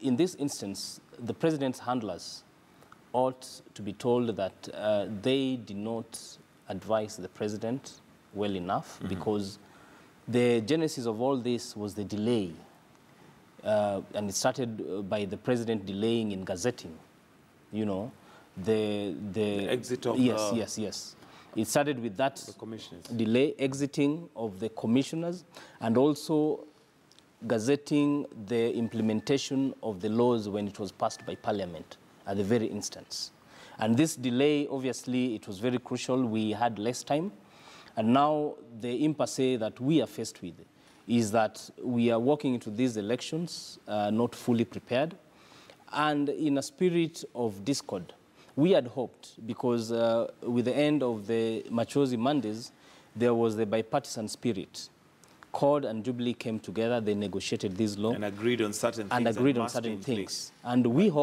in this instance, the president's handlers ought to be told that uh, they did not advise the president well enough because the genesis of all this was the delay. Uh, and it started uh, by the president delaying in gazetting, you know, the, the, The exit of yes, yes, yes. It started with that The delay exiting of the commissioners and also gazetting the implementation of the laws when it was passed by parliament at the very instance. And this delay, obviously, it was very crucial. We had less time. And now the impasse that we are faced with is that we are walking into these elections uh, not fully prepared and in a spirit of discord. We had hoped because uh, with the end of the Machozi Mondays, there was the bipartisan spirit. CORD and Jubilee came together, they negotiated this law And agreed on certain and things. agreed on certain in things. And we hope